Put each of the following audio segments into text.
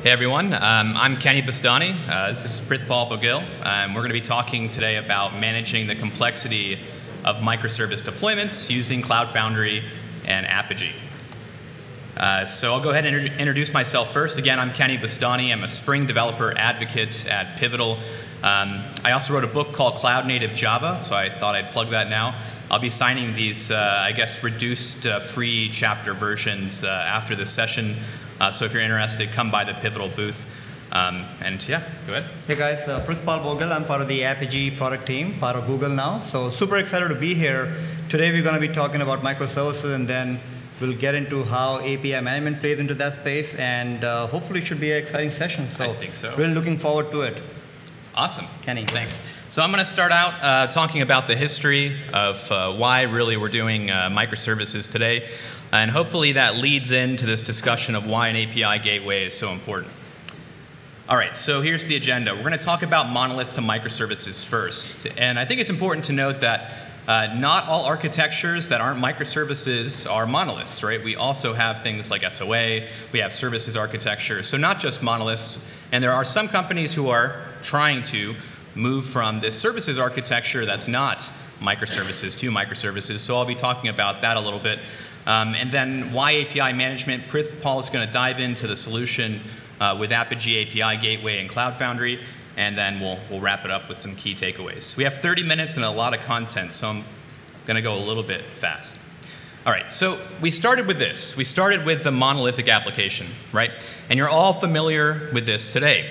Hey everyone, um, I'm Kenny Bastani. Uh, this is Prithpal Bhogill, and we're going to be talking today about managing the complexity of microservice deployments using Cloud Foundry and Apigee. Uh, so I'll go ahead and introduce myself first. Again, I'm Kenny Bastani. I'm a Spring developer advocate at Pivotal. Um, I also wrote a book called Cloud Native Java, so I thought I'd plug that now. I'll be signing these, uh, I guess, reduced uh, free chapter versions uh, after this session. Uh, so if you're interested, come by the Pivotal booth. Um, and yeah, go ahead. Hey guys, uh, Prithpal Bhogill. I'm part of the Apigee product team, part of Google now. So super excited to be here. Today we're going to be talking about microservices and then we'll get into how API management plays into that space and uh, hopefully it should be an exciting session. So I think so. Really looking forward to it. Awesome. Kenny. Thanks. So I'm going to start out uh, talking about the history of uh, why really we're doing uh, microservices today. And hopefully that leads into this discussion of why an API gateway is so important. All right, so here's the agenda. We're going to talk about monolith to microservices first. And I think it's important to note that uh, not all architectures that aren't microservices are monoliths, right? We also have things like SOA, we have services architecture, so not just monoliths. And there are some companies who are trying to move from this services architecture that's not microservices to microservices. So I'll be talking about that a little bit. Um, and then why API management. Paul is going to dive into the solution uh, with Apigee API Gateway and Cloud Foundry, and then we'll, we'll wrap it up with some key takeaways. We have 30 minutes and a lot of content, so I'm going to go a little bit fast. All right, so we started with this. We started with the monolithic application, right? And you're all familiar with this today.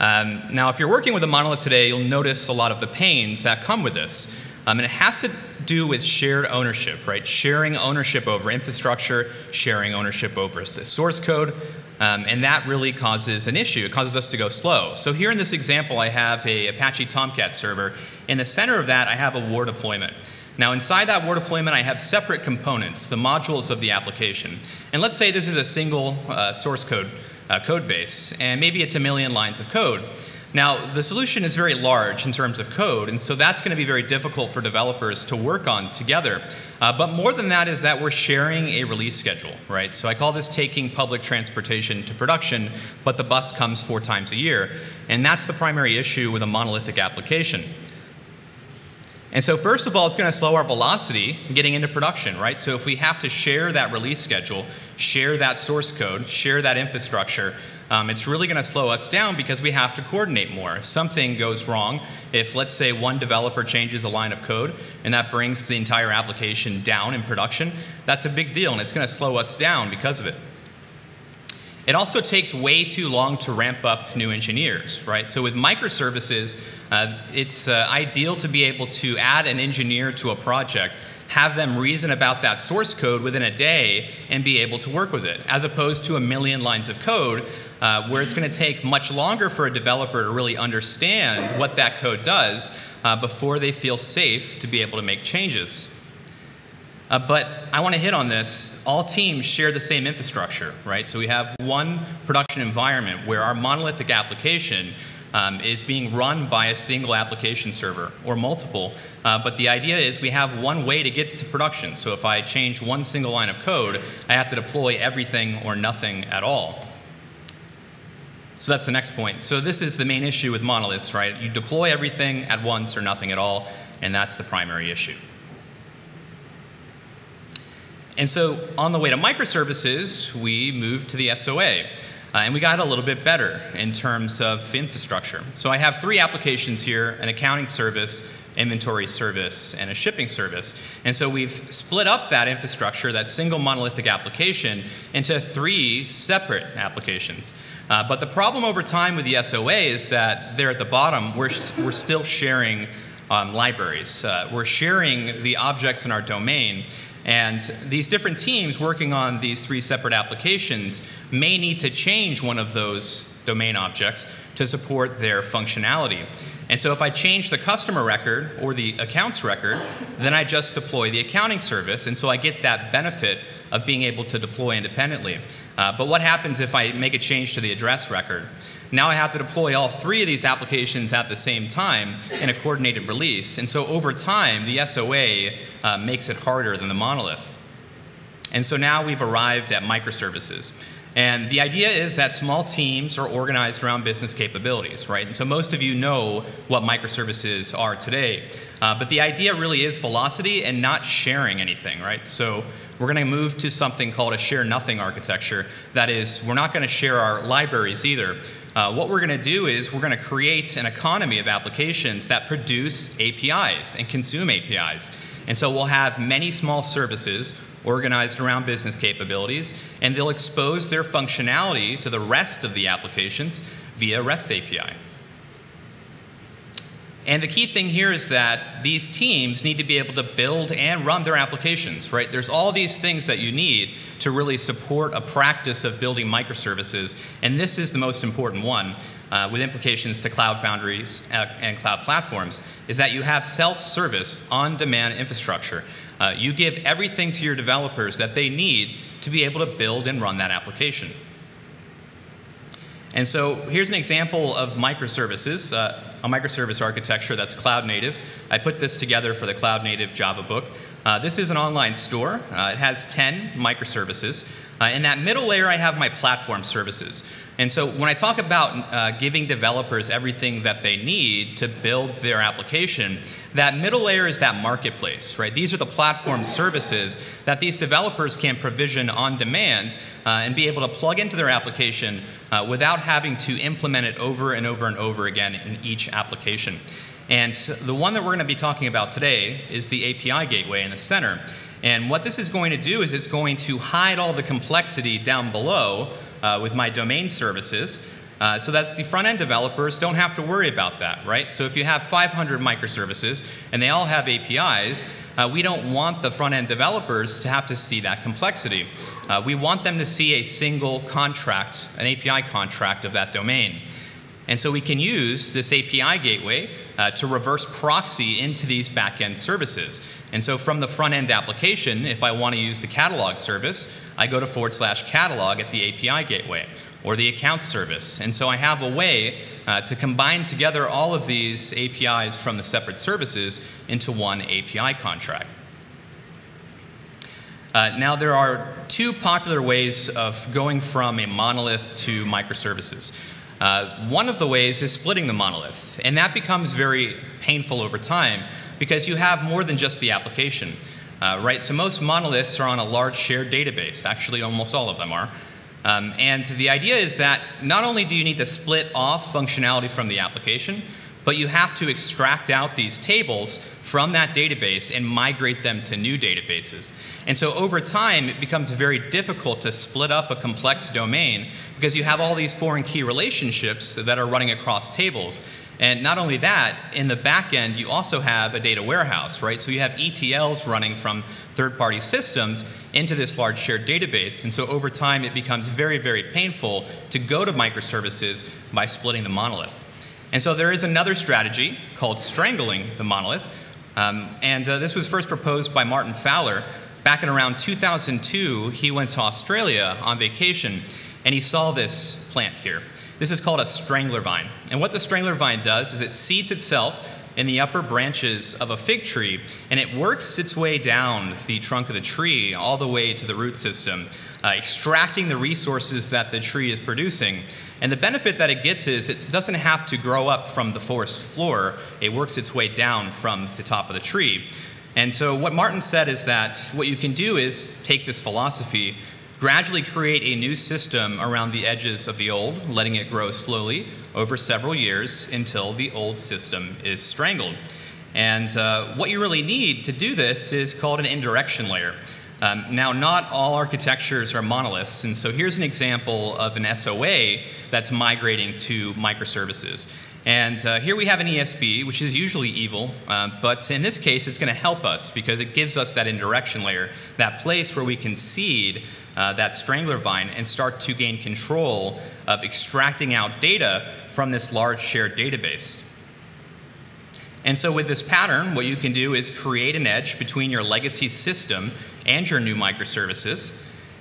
Um, now, if you're working with a monolith today, you'll notice a lot of the pains that come with this. Um, and it has to do with shared ownership, right? Sharing ownership over infrastructure, sharing ownership over the source code, um, and that really causes an issue. It causes us to go slow. So here in this example, I have a Apache Tomcat server. In the center of that, I have a war deployment. Now inside that war deployment, I have separate components, the modules of the application. And let's say this is a single uh, source code uh, code base, and maybe it's a million lines of code. Now, the solution is very large in terms of code, and so that's going to be very difficult for developers to work on together. Uh, but more than that is that we're sharing a release schedule, right? So I call this taking public transportation to production, but the bus comes four times a year. And that's the primary issue with a monolithic application. And so first of all, it's going to slow our velocity getting into production, right? So if we have to share that release schedule, share that source code, share that infrastructure, um, it's really going to slow us down because we have to coordinate more. If something goes wrong, if let's say one developer changes a line of code and that brings the entire application down in production, that's a big deal and it's going to slow us down because of it. It also takes way too long to ramp up new engineers, right? So with microservices, uh, it's uh, ideal to be able to add an engineer to a project have them reason about that source code within a day and be able to work with it, as opposed to a million lines of code uh, where it's going to take much longer for a developer to really understand what that code does uh, before they feel safe to be able to make changes. Uh, but I want to hit on this. All teams share the same infrastructure, right? So we have one production environment where our monolithic application um, is being run by a single application server or multiple. Uh, but the idea is we have one way to get to production. So if I change one single line of code, I have to deploy everything or nothing at all. So that's the next point. So this is the main issue with monoliths, right? You deploy everything at once or nothing at all, and that's the primary issue. And so on the way to microservices, we moved to the SOA. Uh, and we got a little bit better in terms of infrastructure. So I have three applications here, an accounting service, inventory service, and a shipping service. And so we've split up that infrastructure, that single monolithic application, into three separate applications. Uh, but the problem over time with the SOA is that there at the bottom, we're, we're still sharing um, libraries. Uh, we're sharing the objects in our domain. And these different teams working on these three separate applications may need to change one of those domain objects to support their functionality. And so if I change the customer record or the accounts record, then I just deploy the accounting service, and so I get that benefit of being able to deploy independently. Uh, but what happens if I make a change to the address record? Now I have to deploy all three of these applications at the same time in a coordinated release. And so over time, the SOA uh, makes it harder than the monolith. And so now we've arrived at microservices. And the idea is that small teams are organized around business capabilities, right? And so most of you know what microservices are today. Uh, but the idea really is velocity and not sharing anything, right? So we're going to move to something called a share nothing architecture. That is, we're not going to share our libraries either. Uh, what we're going to do is we're going to create an economy of applications that produce APIs and consume APIs. And so we'll have many small services organized around business capabilities, and they'll expose their functionality to the rest of the applications via REST API. And the key thing here is that these teams need to be able to build and run their applications, right? There's all these things that you need to really support a practice of building microservices, and this is the most important one uh, with implications to cloud foundries uh, and cloud platforms, is that you have self-service on-demand infrastructure. Uh, you give everything to your developers that they need to be able to build and run that application. And so here's an example of microservices, uh, a microservice architecture that's cloud native. I put this together for the cloud native Java book. Uh, this is an online store. Uh, it has 10 microservices. Uh, in that middle layer, I have my platform services. And so when I talk about uh, giving developers everything that they need to build their application, that middle layer is that marketplace, right? These are the platform services that these developers can provision on demand uh, and be able to plug into their application uh, without having to implement it over and over and over again in each application. And the one that we're going to be talking about today is the API gateway in the center. And what this is going to do is it's going to hide all the complexity down below uh, with my domain services uh, so that the front end developers don't have to worry about that, right? So if you have 500 microservices and they all have APIs, uh, we don't want the front end developers to have to see that complexity. Uh, we want them to see a single contract, an API contract of that domain. And so we can use this API gateway uh, to reverse proxy into these backend services. And so from the front end application, if I want to use the catalog service, I go to forward slash catalog at the API gateway or the account service. And so I have a way uh, to combine together all of these APIs from the separate services into one API contract. Uh, now, there are two popular ways of going from a monolith to microservices. Uh, one of the ways is splitting the monolith, and that becomes very painful over time because you have more than just the application. Uh, right, so most monoliths are on a large shared database. Actually, almost all of them are. Um, and the idea is that not only do you need to split off functionality from the application, but you have to extract out these tables from that database and migrate them to new databases. And so over time, it becomes very difficult to split up a complex domain because you have all these foreign key relationships that are running across tables. And not only that, in the back end, you also have a data warehouse, right? So you have ETLs running from third-party systems into this large shared database. And so over time, it becomes very, very painful to go to microservices by splitting the monolith. And so there is another strategy called strangling the monolith. Um, and uh, this was first proposed by Martin Fowler. Back in around 2002, he went to Australia on vacation, and he saw this plant here. This is called a strangler vine. And what the strangler vine does is it seeds itself in the upper branches of a fig tree, and it works its way down the trunk of the tree all the way to the root system, uh, extracting the resources that the tree is producing. And the benefit that it gets is it doesn't have to grow up from the forest floor, it works its way down from the top of the tree. And so, what Martin said is that what you can do is take this philosophy, gradually create a new system around the edges of the old, letting it grow slowly over several years until the old system is strangled. And uh, what you really need to do this is called an indirection layer. Um, now, not all architectures are monoliths, and so here's an example of an SOA that's migrating to microservices. And uh, here we have an ESB, which is usually evil, uh, but in this case, it's going to help us because it gives us that indirection layer, that place where we can seed uh, that strangler vine and start to gain control of extracting out data from this large shared database. And so with this pattern, what you can do is create an edge between your legacy system and your new microservices.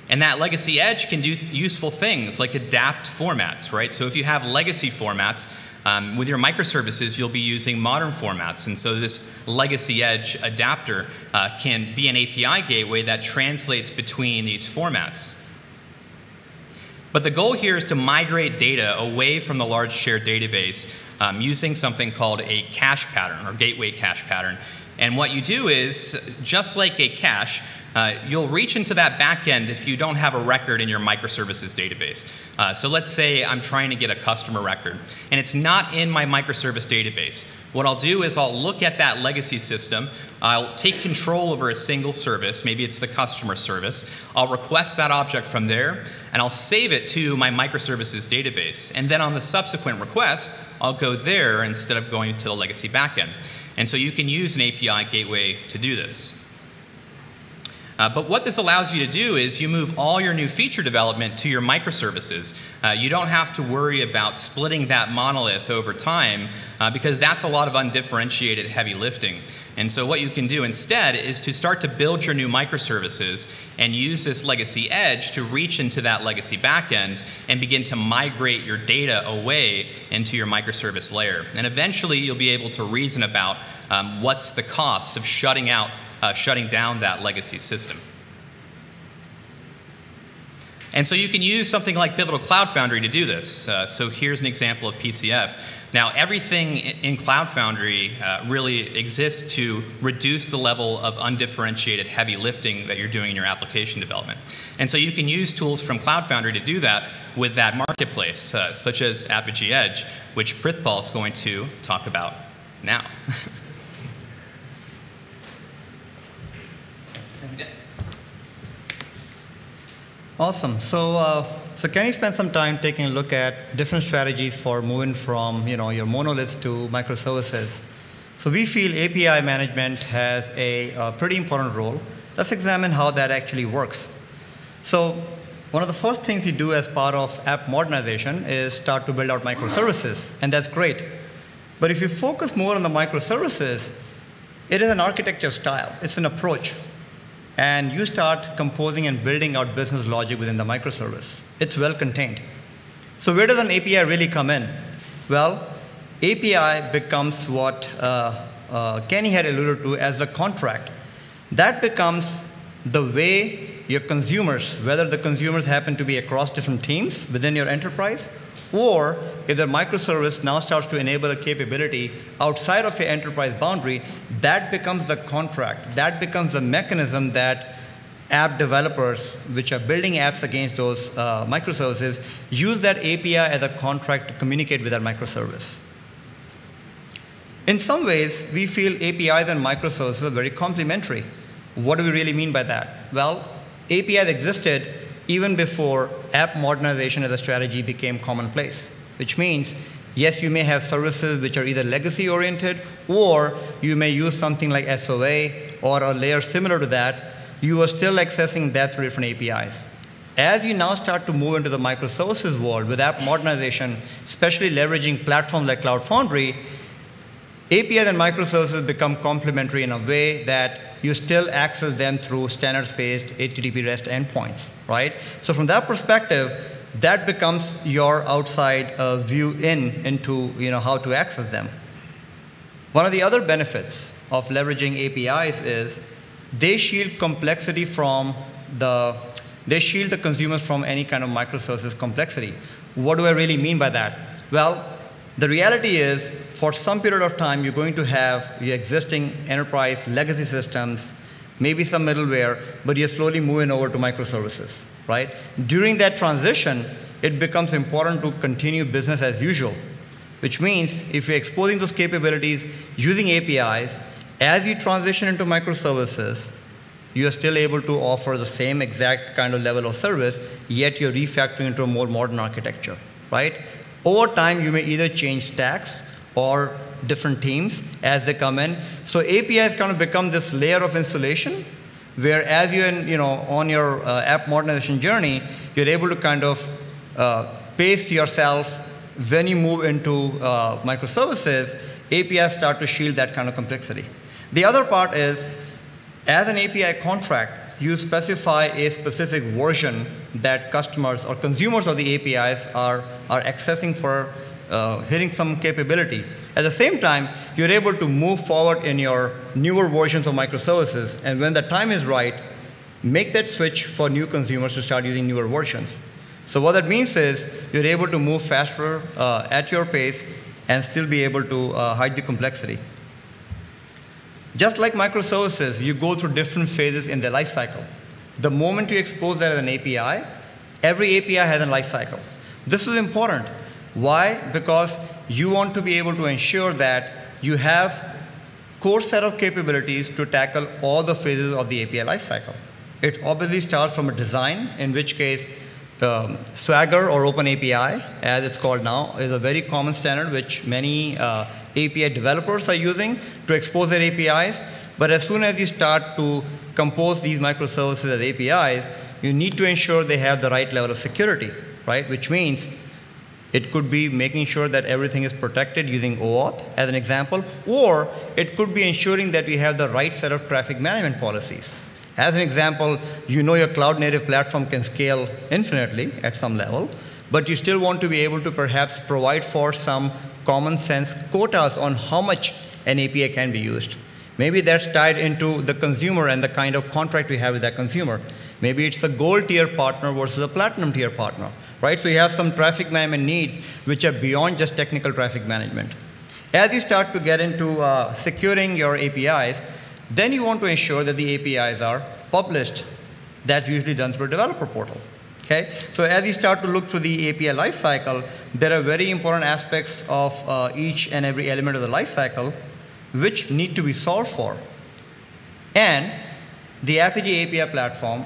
And that legacy edge can do useful things like adapt formats, right? So if you have legacy formats, um, with your microservices, you'll be using modern formats. And so this legacy edge adapter uh, can be an API gateway that translates between these formats. But the goal here is to migrate data away from the large shared database um, using something called a cache pattern or gateway cache pattern. And what you do is, just like a cache, uh, you'll reach into that backend if you don't have a record in your microservices database. Uh, so let's say I'm trying to get a customer record, and it's not in my microservice database. What I'll do is I'll look at that legacy system, I'll take control over a single service, maybe it's the customer service, I'll request that object from there, and I'll save it to my microservices database. And then on the subsequent request, I'll go there instead of going to the legacy backend. And so you can use an API gateway to do this. Uh, but what this allows you to do is you move all your new feature development to your microservices. Uh, you don't have to worry about splitting that monolith over time uh, because that's a lot of undifferentiated heavy lifting. And so what you can do instead is to start to build your new microservices and use this legacy edge to reach into that legacy backend and begin to migrate your data away into your microservice layer. And eventually you'll be able to reason about um, what's the cost of shutting out uh, shutting down that legacy system. And so you can use something like Pivotal Cloud Foundry to do this. Uh, so here's an example of PCF. Now, everything in Cloud Foundry uh, really exists to reduce the level of undifferentiated heavy lifting that you're doing in your application development. And so you can use tools from Cloud Foundry to do that with that marketplace, uh, such as Apigee Edge, which Prithpal is going to talk about now. Awesome. So, uh, so can you spend some time taking a look at different strategies for moving from you know your monoliths to microservices? So we feel API management has a, a pretty important role. Let's examine how that actually works. So one of the first things you do as part of app modernization is start to build out microservices, and that's great. But if you focus more on the microservices, it is an architecture style. It's an approach and you start composing and building out business logic within the microservice. It's well contained. So where does an API really come in? Well, API becomes what uh, uh, Kenny had alluded to as the contract. That becomes the way your consumers, whether the consumers happen to be across different teams within your enterprise, or if the microservice now starts to enable a capability outside of your enterprise boundary, that becomes the contract. That becomes the mechanism that app developers, which are building apps against those uh, microservices, use that API as a contract to communicate with that microservice. In some ways, we feel APIs and microservices are very complementary. What do we really mean by that? Well, APIs existed even before app modernization as a strategy became commonplace, which means, yes, you may have services which are either legacy oriented, or you may use something like SOA or a layer similar to that. You are still accessing that through different APIs. As you now start to move into the microservices world with app modernization, especially leveraging platforms like Cloud Foundry, APIs and microservices become complementary in a way that you still access them through standards-based HTTP REST endpoints, right? So from that perspective, that becomes your outside uh, view in into you know, how to access them. One of the other benefits of leveraging APIs is they shield complexity from the, they shield the consumers from any kind of microservices complexity. What do I really mean by that? Well, the reality is, for some period of time, you're going to have your existing enterprise legacy systems, maybe some middleware, but you're slowly moving over to microservices, right? During that transition, it becomes important to continue business as usual, which means if you're exposing those capabilities using APIs, as you transition into microservices, you are still able to offer the same exact kind of level of service, yet you're refactoring into a more modern architecture, right? Over time, you may either change stacks or different teams as they come in. So APIs kind of become this layer of installation where as you're in, you know, on your uh, app modernization journey, you're able to kind of uh, pace yourself when you move into uh, microservices, APIs start to shield that kind of complexity. The other part is, as an API contract, you specify a specific version that customers or consumers of the APIs are, are accessing for uh, hitting some capability. At the same time, you're able to move forward in your newer versions of microservices, and when the time is right, make that switch for new consumers to start using newer versions. So what that means is you're able to move faster uh, at your pace and still be able to uh, hide the complexity. Just like microservices, you go through different phases in their life cycle. The moment you expose that as an API, every API has a life cycle. This is important. Why? Because you want to be able to ensure that you have core set of capabilities to tackle all the phases of the API lifecycle. It obviously starts from a design, in which case um, Swagger or OpenAPI, as it's called now, is a very common standard which many uh, API developers are using to expose their APIs. But as soon as you start to compose these microservices as APIs, you need to ensure they have the right level of security, right? Which means it could be making sure that everything is protected using OAuth as an example, or it could be ensuring that we have the right set of traffic management policies. As an example, you know your cloud native platform can scale infinitely at some level, but you still want to be able to perhaps provide for some common sense quotas on how much an API can be used. Maybe that's tied into the consumer and the kind of contract we have with that consumer. Maybe it's a gold tier partner versus a platinum tier partner, right? So you have some traffic management needs which are beyond just technical traffic management. As you start to get into uh, securing your APIs, then you want to ensure that the APIs are published. That's usually done through a developer portal. Okay? So as you start to look through the API lifecycle, there are very important aspects of uh, each and every element of the lifecycle which need to be solved for. And the Apigee API platform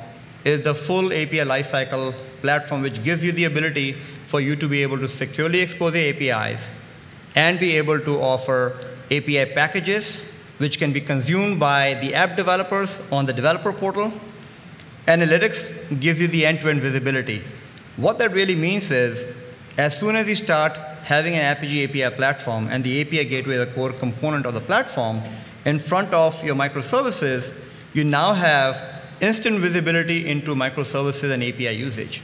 is the full API lifecycle platform which gives you the ability for you to be able to securely expose the APIs and be able to offer API packages which can be consumed by the app developers on the developer portal Analytics gives you the end-to-end visibility. What that really means is, as soon as you start having an Apigee API platform and the API gateway is a core component of the platform, in front of your microservices, you now have instant visibility into microservices and API usage.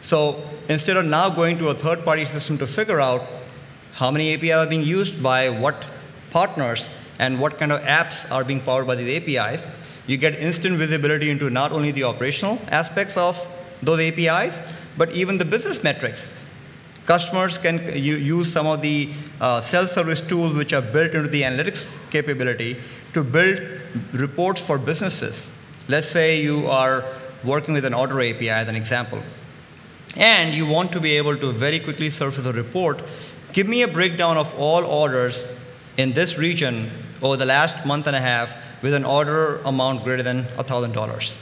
So instead of now going to a third-party system to figure out how many APIs are being used by what partners and what kind of apps are being powered by these APIs, you get instant visibility into not only the operational aspects of those APIs, but even the business metrics. Customers can use some of the uh, self-service tools which are built into the analytics capability to build reports for businesses. Let's say you are working with an order API as an example, and you want to be able to very quickly surface a report. Give me a breakdown of all orders in this region over the last month and a half with an order amount greater than $1,000.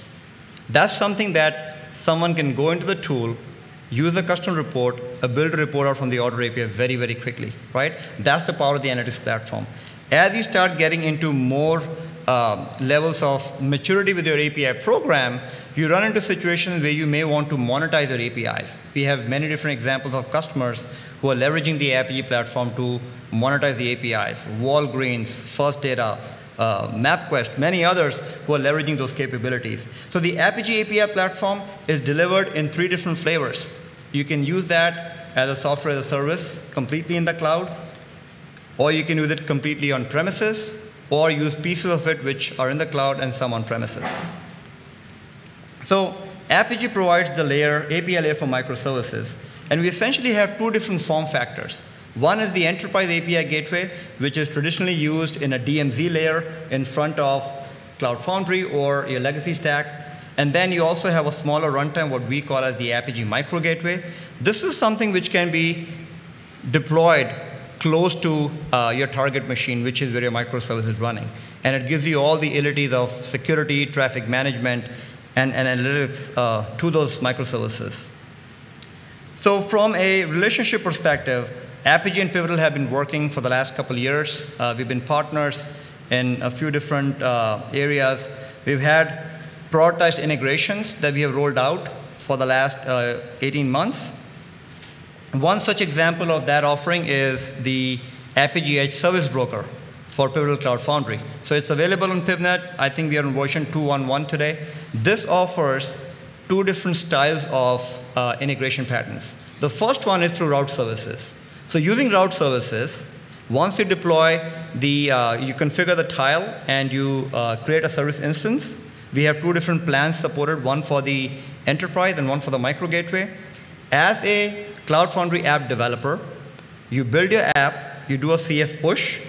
That's something that someone can go into the tool, use a custom report, a build a report out from the order API very, very quickly, right? That's the power of the analytics platform. As you start getting into more uh, levels of maturity with your API program, you run into situations where you may want to monetize your APIs. We have many different examples of customers who are leveraging the Apigee platform to monetize the APIs. Walgreens, First Data, uh, MapQuest, many others who are leveraging those capabilities. So the Apigee API platform is delivered in three different flavors. You can use that as a software as a service completely in the cloud, or you can use it completely on premises, or use pieces of it which are in the cloud and some on premises. So Apigee provides the layer, API layer for microservices, and we essentially have two different form factors. One is the enterprise API gateway, which is traditionally used in a DMZ layer in front of Cloud Foundry or your legacy stack. And then you also have a smaller runtime, what we call as the Apigee micro gateway. This is something which can be deployed close to uh, your target machine, which is where your microservice is running. And it gives you all the abilities of security, traffic management, and, and analytics uh, to those microservices. So from a relationship perspective, Apigee and Pivotal have been working for the last couple of years. Uh, we've been partners in a few different uh, areas. We've had prioritized integrations that we have rolled out for the last uh, 18 months. One such example of that offering is the Apigee Service Broker for Pivotal Cloud Foundry. So it's available on PivNet. I think we are on version 2.1.1 today. This offers two different styles of uh, integration patterns. The first one is through route services. So using route services, once you deploy the, uh, you configure the tile and you uh, create a service instance, we have two different plans supported, one for the enterprise and one for the micro gateway. As a Cloud Foundry app developer, you build your app, you do a CF push.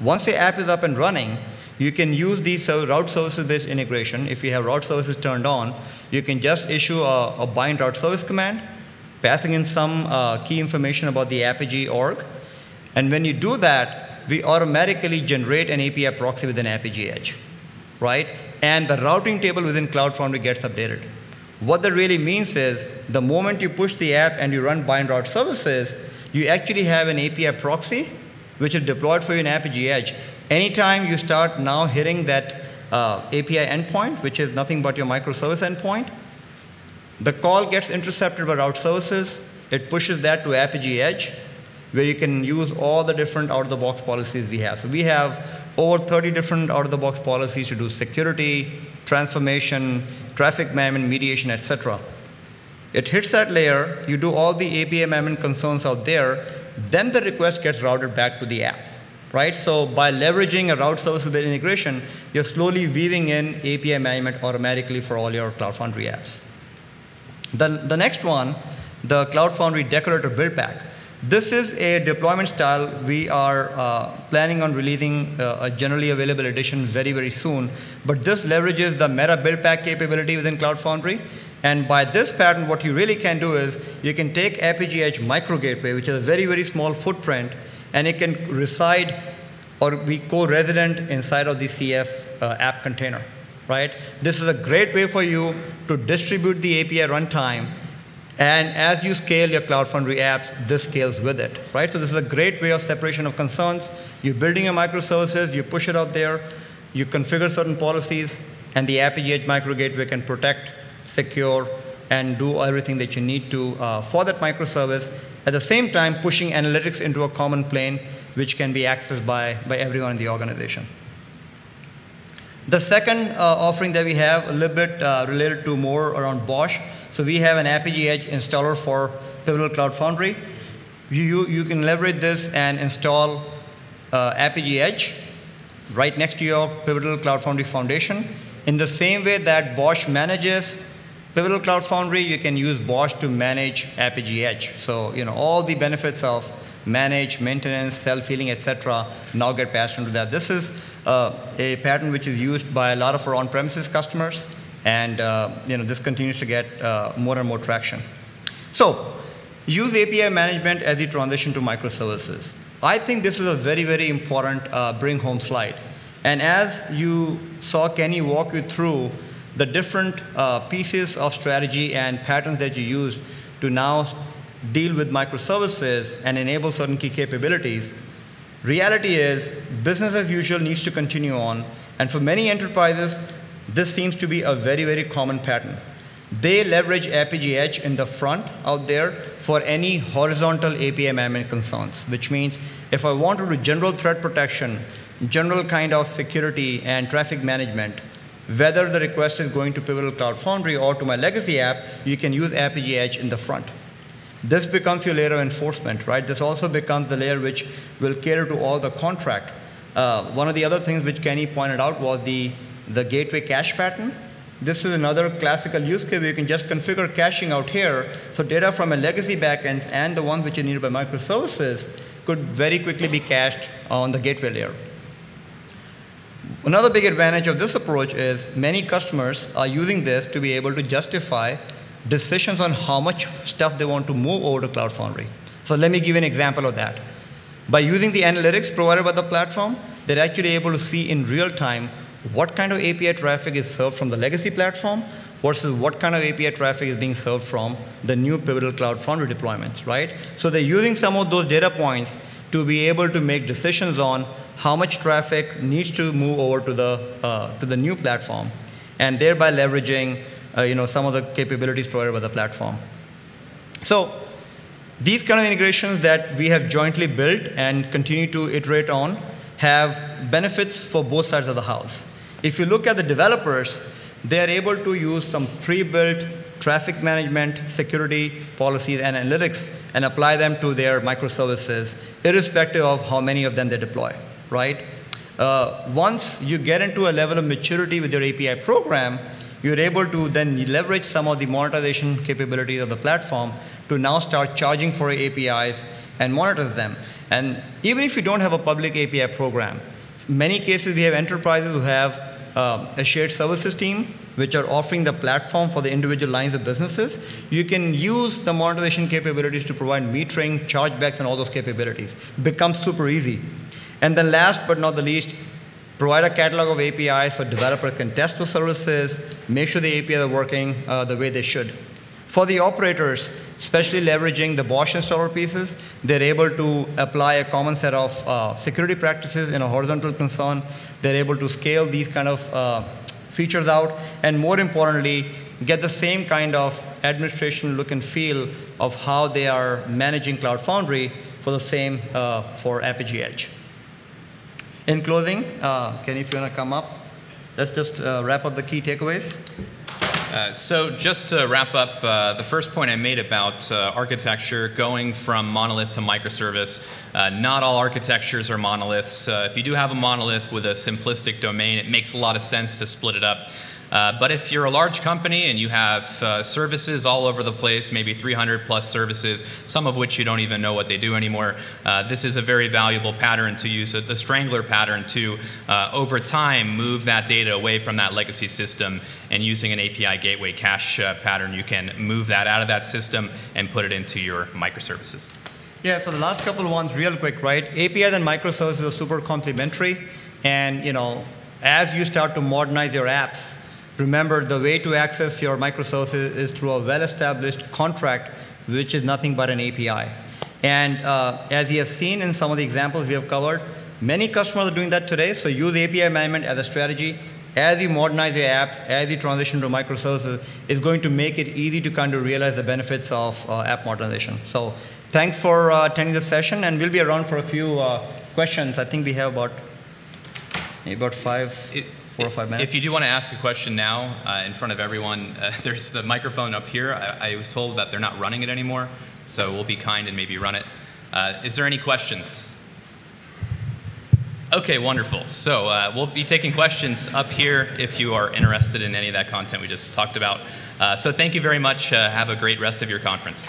Once the app is up and running, you can use the route services-based integration. If you have route services turned on, you can just issue a, a bind route service command, passing in some uh, key information about the Apigee org. And when you do that, we automatically generate an API proxy within Apigee Edge, right? And the routing table within Cloud Foundry gets updated. What that really means is the moment you push the app and you run bind route services, you actually have an API proxy which is deployed for you in Apigee Edge. Anytime you start now hitting that uh, API endpoint, which is nothing but your microservice endpoint, the call gets intercepted by route services. It pushes that to Apigee Edge, where you can use all the different out-of-the-box policies we have. So we have over 30 different out-of-the-box policies to do security, transformation, traffic management, mediation, etc. It hits that layer, you do all the API management concerns out there, then the request gets routed back to the app right? So by leveraging a route service with integration, you're slowly weaving in API management automatically for all your Cloud Foundry apps. The, the next one, the Cloud Foundry Decorator Build Pack. This is a deployment style. We are uh, planning on releasing uh, a generally available edition very, very soon. But this leverages the Meta Build Pack capability within Cloud Foundry. And by this pattern, what you really can do is you can take Apigee Edge Micro Gateway, which is a very, very small footprint, and it can reside or be co-resident inside of the CF uh, app container, right? This is a great way for you to distribute the API runtime, and as you scale your Cloud Foundry apps, this scales with it, right? So this is a great way of separation of concerns. You're building your microservices, you push it out there, you configure certain policies, and the Apigee Edge micro gateway can protect, secure, and do everything that you need to uh, for that microservice at the same time, pushing analytics into a common plane which can be accessed by, by everyone in the organization. The second uh, offering that we have, a little bit uh, related to more around BOSH. So we have an Apigee Edge installer for Pivotal Cloud Foundry. You, you can leverage this and install uh, Apigee Edge right next to your Pivotal Cloud Foundry Foundation. In the same way that BOSH manages Pivotal Cloud Foundry, you can use BOSH to manage Apigee Edge. So, you know, all the benefits of manage, maintenance, self-healing, etc., now get passed into that. This is uh, a pattern which is used by a lot of our on-premises customers, and uh, you know, this continues to get uh, more and more traction. So, use API management as you transition to microservices. I think this is a very, very important uh, bring home slide. And as you saw Kenny walk you through the different uh, pieces of strategy and patterns that you use to now deal with microservices and enable certain key capabilities, reality is business as usual needs to continue on. And for many enterprises, this seems to be a very, very common pattern. They leverage Edge in the front out there for any horizontal API management concerns, which means if I want to do general threat protection, general kind of security and traffic management, whether the request is going to Pivotal Cloud Foundry or to my legacy app, you can use Edge in the front. This becomes your layer of enforcement, right? This also becomes the layer which will cater to all the contract. Uh, one of the other things which Kenny pointed out was the, the gateway cache pattern. This is another classical use case where you can just configure caching out here. So data from a legacy backend and the ones which are needed by microservices could very quickly be cached on the gateway layer. Another big advantage of this approach is many customers are using this to be able to justify decisions on how much stuff they want to move over to Cloud Foundry. So let me give you an example of that. By using the analytics provided by the platform, they're actually able to see in real time what kind of API traffic is served from the legacy platform versus what kind of API traffic is being served from the new Pivotal Cloud Foundry deployments, right? So they're using some of those data points to be able to make decisions on how much traffic needs to move over to the, uh, to the new platform, and thereby leveraging uh, you know, some of the capabilities provided by the platform. So these kind of integrations that we have jointly built and continue to iterate on have benefits for both sides of the house. If you look at the developers, they are able to use some pre-built traffic management, security policies, and analytics and apply them to their microservices, irrespective of how many of them they deploy right? Uh, once you get into a level of maturity with your API program, you're able to then leverage some of the monetization capabilities of the platform to now start charging for APIs and monitor them. And even if you don't have a public API program, many cases we have enterprises who have uh, a shared services team which are offering the platform for the individual lines of businesses. You can use the monetization capabilities to provide metering, chargebacks, and all those capabilities. Becomes super easy. And then last but not the least, provide a catalog of APIs so developers can test the services, make sure the APIs are working uh, the way they should. For the operators, especially leveraging the BOSH installer pieces, they're able to apply a common set of uh, security practices in a horizontal concern. They're able to scale these kind of uh, features out, and more importantly, get the same kind of administration look and feel of how they are managing Cloud Foundry for the same uh, for Apigee Edge. In closing, uh, Kenny, if you want to come up, let's just uh, wrap up the key takeaways. Uh, so just to wrap up, uh, the first point I made about uh, architecture going from monolith to microservice, uh, not all architectures are monoliths. Uh, if you do have a monolith with a simplistic domain, it makes a lot of sense to split it up. Uh, but if you're a large company and you have uh, services all over the place, maybe 300 plus services, some of which you don't even know what they do anymore, uh, this is a very valuable pattern to use, the strangler pattern to, uh, over time, move that data away from that legacy system. And using an API gateway cache uh, pattern, you can move that out of that system and put it into your microservices. Yeah, so the last couple ones, real quick, right? APIs and microservices are super complementary. And, you know, as you start to modernize your apps, Remember, the way to access your microservices is through a well-established contract, which is nothing but an API. And uh, as you have seen in some of the examples we have covered, many customers are doing that today, so use API management as a strategy. As you modernize your apps, as you transition to microservices, it's going to make it easy to kind of realize the benefits of uh, app modernization. So thanks for uh, attending the session, and we'll be around for a few uh, questions. I think we have about, about five. It four or five minutes. If you do want to ask a question now uh, in front of everyone, uh, there's the microphone up here. I, I, was told that they're not running it anymore, so we'll be kind and maybe run it. Uh, is there any questions? Okay, wonderful. So uh, we'll be taking questions up here if you are interested in any of that content we just talked about. Uh, so thank you very much. Uh, have a great rest of your conference.